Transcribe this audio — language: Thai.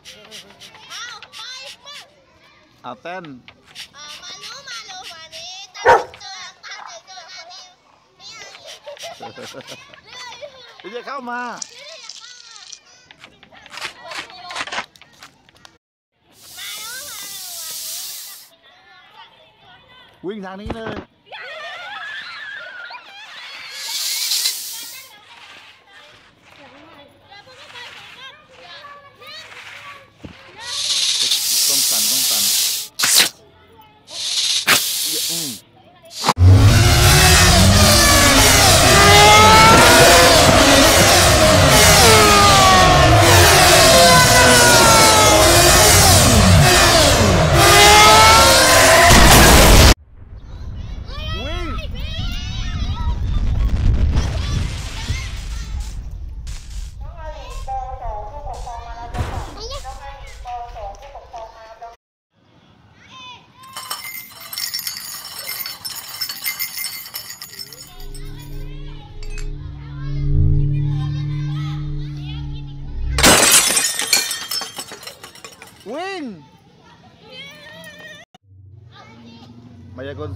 เอาไปมาเอาเต้นอ่ามารู้มารู้มานี้ตั้งเจอตั้งเจออันนี้นี่อันนี้เรื่อยพี่จะเข้าเรื่อยอย่าเข้ามาวิ่งทางนี้เลย ต้องสั่นต้องสั่น เวิ่งมายากล